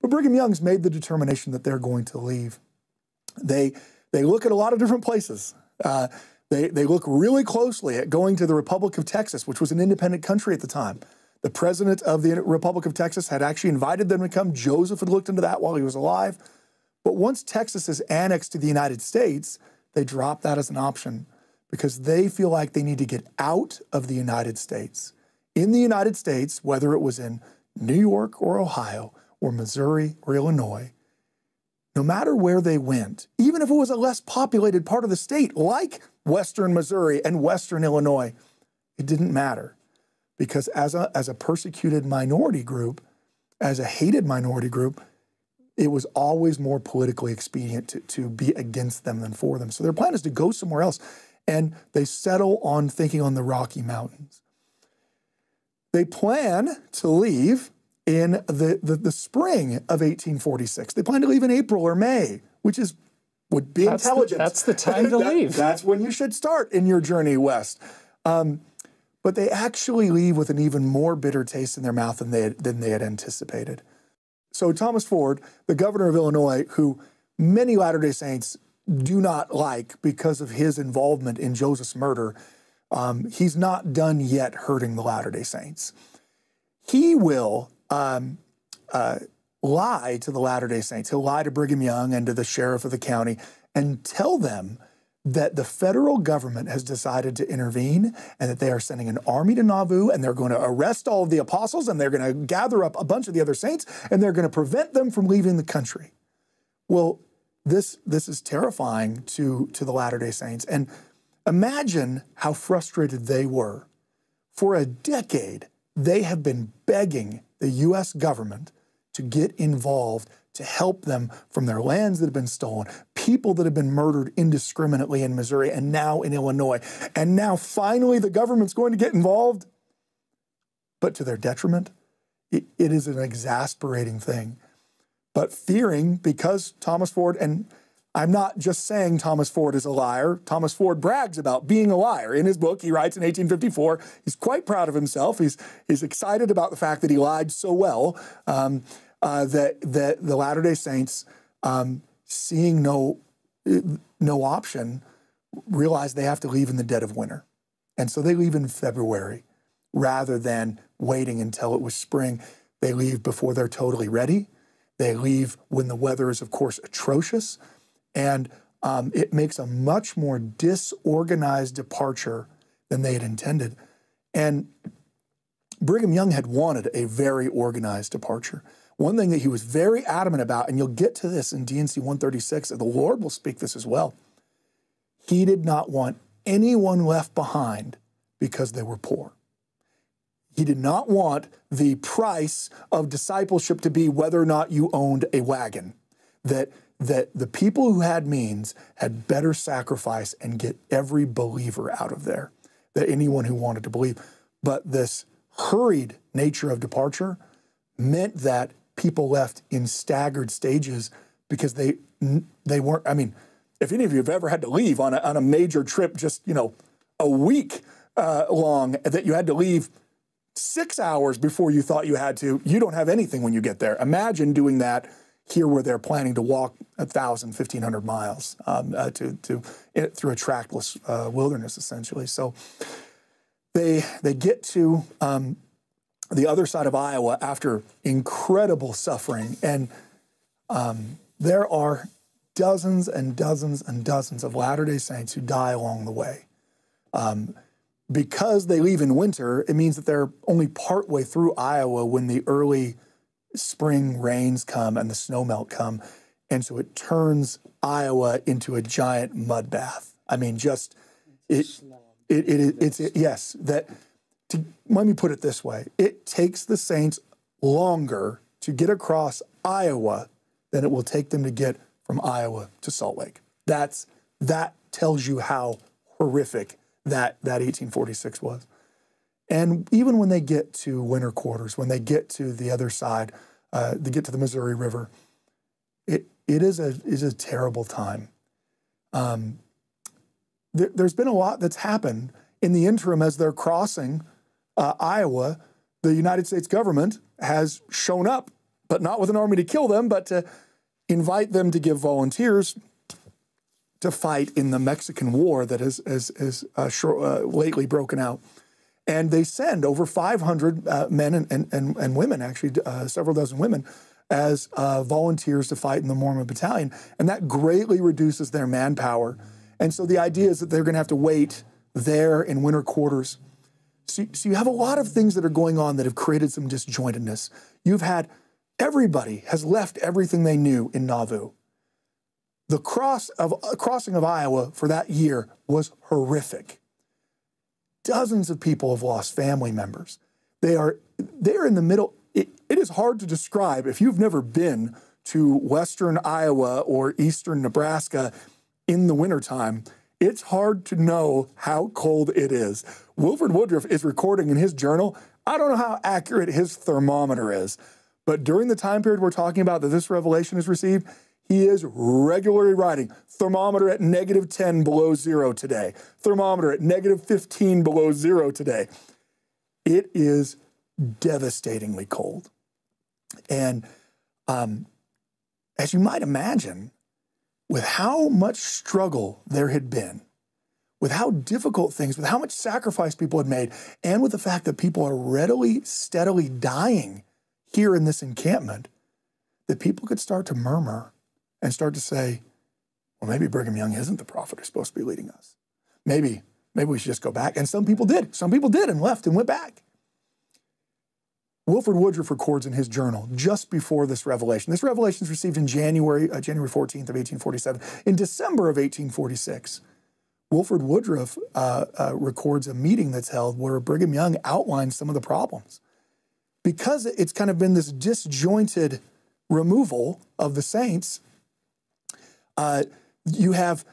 But Brigham Young's made the determination that they're going to leave. They, they look at a lot of different places. Uh, they, they look really closely at going to the Republic of Texas, which was an independent country at the time. The president of the Republic of Texas had actually invited them to come. Joseph had looked into that while he was alive. But once Texas is annexed to the United States, they drop that as an option because they feel like they need to get out of the United States. In the United States, whether it was in New York or Ohio or Missouri or Illinois, no matter where they went, even if it was a less populated part of the state, like Western Missouri and Western Illinois, it didn't matter. Because as a, as a persecuted minority group, as a hated minority group, it was always more politically expedient to, to be against them than for them. So their plan is to go somewhere else. And they settle on thinking on the Rocky Mountains. They plan to leave in the, the, the, spring of 1846. They plan to leave in April or May, which is would be that's intelligent. The, that's the time to that, leave. That's when you should start in your journey west. Um, but they actually leave with an even more bitter taste in their mouth than they had, than they had anticipated. So Thomas Ford, the governor of Illinois, who many Latter-day Saints do not like because of his involvement in Joseph's murder, um, he's not done yet hurting the Latter-day Saints. He will um, uh, lie to the Latter day Saints. He'll lie to Brigham Young and to the sheriff of the county and tell them that the federal government has decided to intervene and that they are sending an army to Nauvoo and they're going to arrest all of the apostles and they're going to gather up a bunch of the other saints and they're going to prevent them from leaving the country. Well, this, this is terrifying to, to the Latter day Saints. And imagine how frustrated they were. For a decade, they have been begging the US government to get involved to help them from their lands that have been stolen, people that have been murdered indiscriminately in Missouri and now in Illinois. And now finally the government's going to get involved. But to their detriment, it, it is an exasperating thing. But fearing, because Thomas Ford, and I'm not just saying Thomas Ford is a liar. Thomas Ford brags about being a liar. In his book, he writes in 1854, he's quite proud of himself. He's, he's excited about the fact that he lied so well um, uh, that, that the Latter day Saints, um, seeing no, no option, realize they have to leave in the dead of winter. And so they leave in February rather than waiting until it was spring. They leave before they're totally ready. They leave when the weather is, of course, atrocious. And um, it makes a much more disorganized departure than they had intended. And Brigham Young had wanted a very organized departure. One thing that he was very adamant about, and you'll get to this in D&C 136, and the Lord will speak this as well. He did not want anyone left behind because they were poor. He did not want the price of discipleship to be whether or not you owned a wagon. That that the people who had means had better sacrifice and get every believer out of there, that anyone who wanted to believe. But this hurried nature of departure meant that people left in staggered stages because they they weren't. I mean, if any of you have ever had to leave on a, on a major trip, just you know, a week uh, long, that you had to leave six hours before you thought you had to, you don't have anything when you get there. Imagine doing that here where they're planning to walk 1,000, 1,500 miles um, uh, to, to, through a trackless uh, wilderness, essentially. So they, they get to um, the other side of Iowa after incredible suffering. And um, there are dozens and dozens and dozens of Latter day Saints who die along the way. Um, because they leave in winter, it means that they're only partway through Iowa when the early spring rains come and the snow melt come. And so it turns Iowa into a giant mud bath. I mean, just it, it, it, it it's it, yes that. To, let me put it this way: it takes the Saints longer to get across Iowa than it will take them to get from Iowa to Salt Lake. That's that tells you how horrific that that 1846 was. And even when they get to winter quarters, when they get to the other side, uh, they get to the Missouri River, it, it is, a, is a terrible time. Um, there, has been a lot that's happened in the interim as they're crossing uh, Iowa. The United States government has shown up but not with an army to kill them, but to invite them to give volunteers to fight in the Mexican War that has, has, has uh, uh, lately broken out. And they send over 500 uh, men and, and, and, and, women, actually, uh, several dozen women, as uh, volunteers to fight in the Mormon battalion. And that greatly reduces their manpower. And so the idea is that they're going to have to wait there in winter quarters. So, so you have a lot of things that are going on that have created some disjointedness. You've had everybody has left everything they knew in Nauvoo. The cross of, uh, crossing of Iowa for that year was horrific. Dozens of people have lost family members. They are they're in the middle. it, it is hard to describe if you've never been to western Iowa or eastern Nebraska in the wintertime. It's hard to know how cold it is. Wilford Woodruff is recording in his journal. I don't know how accurate his thermometer is, but during the time period we're talking about that this revelation is received, he is regularly writing thermometer at negative 10 below zero today, thermometer at negative 15 below zero today. It is devastatingly cold. And um, as you might imagine, with how much struggle there had been, with how difficult things, with how much sacrifice people had made, and with the fact that people are readily, steadily dying here in this encampment, that people could start to murmur and start to say, well, maybe Brigham Young isn't the prophet who's supposed to be leading us. Maybe, maybe we should just go back. And some people did. Some people did and left and went back. Wilford Woodruff records in his journal just before this revelation. This revelation is received in January, uh, January 14th of 1847. In December of 1846, Wilford Woodruff uh, uh, records a meeting that's held where Brigham Young outlines some of the problems. Because it's kind of been this disjointed removal of the saints, uh, you have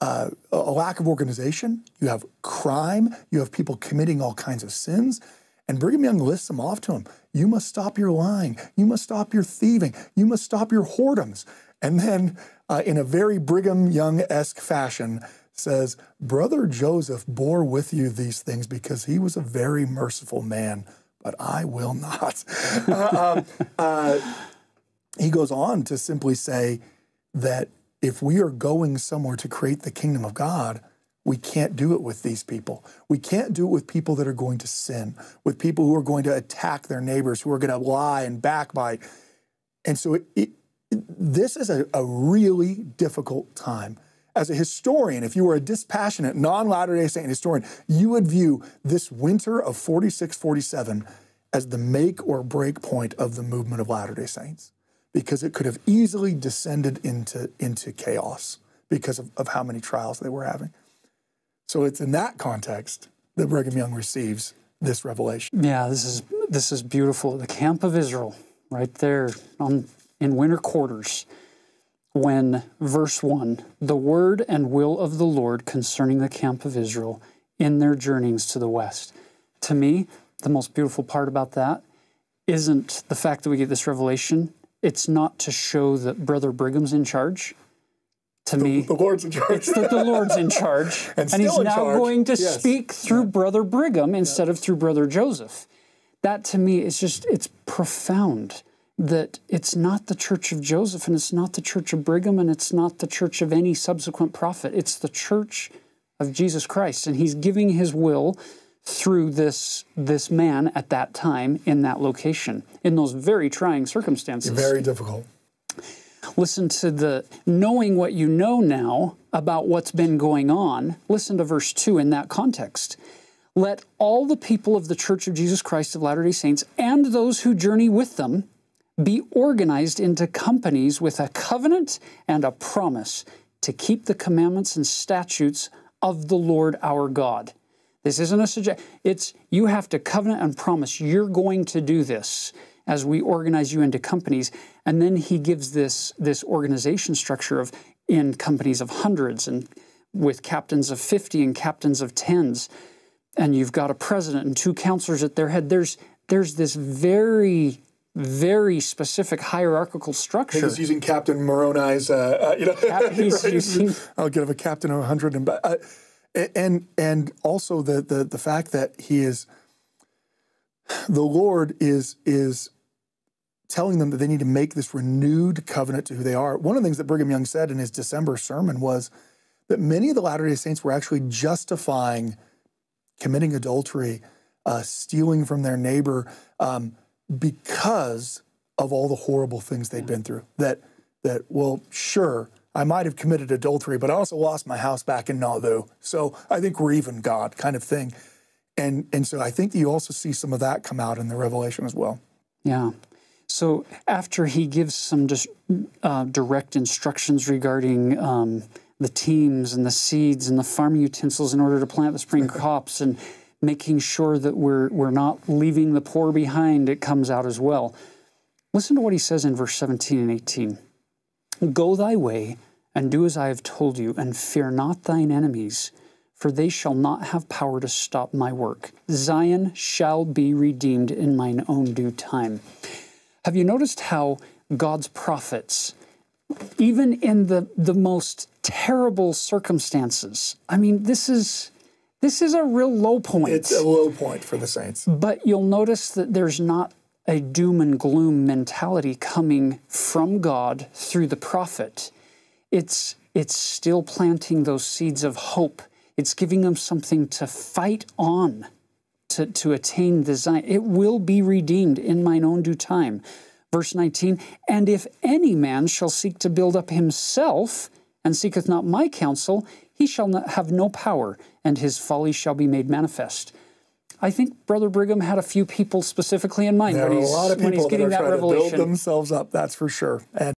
uh, a lack of organization, you have crime, you have people committing all kinds of sins. And Brigham Young lists them off to him. You must stop your lying. You must stop your thieving. You must stop your whoredoms. And then, uh, in a very Brigham Young esque fashion, says, Brother Joseph bore with you these things because he was a very merciful man, but I will not. uh, um, uh, he goes on to simply say that if we are going somewhere to create the kingdom of God, we can't do it with these people. We can't do it with people that are going to sin, with people who are going to attack their neighbors, who are going to lie and backbite. And so it, it, this is a, a really difficult time. As a historian, if you were a dispassionate, non Latter day Saint historian, you would view this winter of 46 47 as the make or break point of the movement of Latter day Saints because it could have easily descended into, into chaos because of, of how many trials they were having. So it's in that context that Brigham Young receives this revelation. Yeah, this is this is beautiful. The camp of Israel, right there on in winter quarters, when verse one, the word and will of the Lord concerning the camp of Israel in their journeyings to the west. To me, the most beautiful part about that isn't the fact that we get this revelation it's not to show that Brother Brigham's in charge. To the, me, the Lord's in charge. It's that the Lord's in charge, and, and he's now charge. going to yes. speak through yeah. Brother Brigham instead yeah. of through Brother Joseph. That to me is just it's profound that it's not the church of Joseph and it's not the church of Brigham and it's not the church of any subsequent prophet. It's the church of Jesus Christ, and he's giving his will through this this man at that time in that location in those very trying circumstances. Very difficult. Listen to the knowing what you know now about what's been going on. Listen to verse 2 in that context. Let all the people of the Church of Jesus Christ of Latter-day Saints and those who journey with them be organized into companies with a covenant and a promise to keep the commandments and statutes of the Lord our God this isn't a suggestion. It's you have to covenant and promise you're going to do this as we organize you into companies. And then he gives this this organization structure of in companies of hundreds and with captains of 50 and captains of tens. And you've got a president and two counselors at their head. There's there's this very very specific hierarchical structure. He's using Captain Moroni's, uh, uh, you know, Cap, he's right? using, I'll give a captain of 100 and uh, and and also the the the fact that he is the Lord is is telling them that they need to make this renewed covenant to who they are. One of the things that Brigham Young said in his December sermon was that many of the Latter day Saints were actually justifying committing adultery, uh, stealing from their neighbor, um, because of all the horrible things they'd been through. That, that well, sure, I might have committed adultery, but I also lost my house back in Nauvoo. So I think we're even God kind of thing. And, and so I think you also see some of that come out in the Revelation as well. Yeah. So after he gives some just uh, direct instructions regarding um, the teams and the seeds and the farming utensils in order to plant the spring crops and making sure that we're we're not leaving the poor behind, it comes out as well. Listen to what he says in verse 17 and 18. Go thy way and do as I have told you, and fear not thine enemies, for they shall not have power to stop my work. Zion shall be redeemed in mine own due time. Have you noticed how God's prophets, even in the, the most terrible circumstances, I mean, this is this is a real low point. It's a low point for the saints. But you'll notice that there's not a doom and gloom mentality coming from God through the prophet. It's it's still planting those seeds of hope. It's giving them something to fight on to, to attain the Zion. It will be redeemed in mine own due time. Verse 19, and if any man shall seek to build up himself and seeketh not my counsel, he shall not have no power, and his folly shall be made manifest. I think Brother Brigham had a few people specifically in mind there when are he's, a lot of when he's people that are that trying to revelation. build themselves up. That's for sure. And